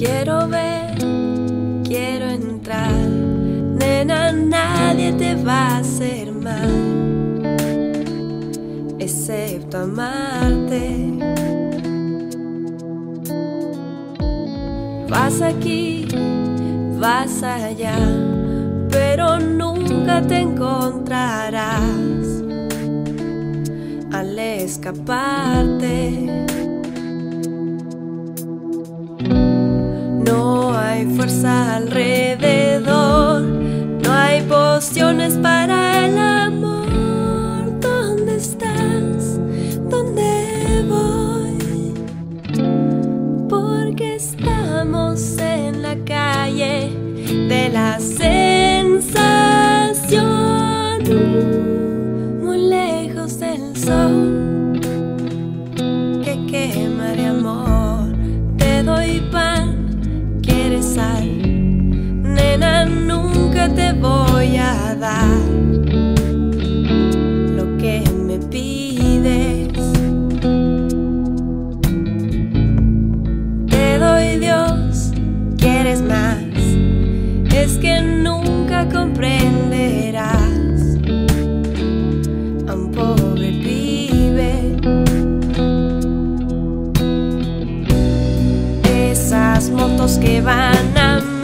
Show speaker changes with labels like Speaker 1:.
Speaker 1: Quiero ver, quiero entrar. Nena, nadie te va a hacer mal, excepto amarte. Vas aquí, vas allá, pero nunca te encontrarás al escaparte. Alrededor, no hay pociones para el amor. ¿Dónde estás? ¿Dónde voy? Porque estamos en la calle de la sensación, nunca te voy a dar lo que me pides. Te doy Dios, quieres más, es que nunca comprenderás a un pobre pibe. Esas motos que van a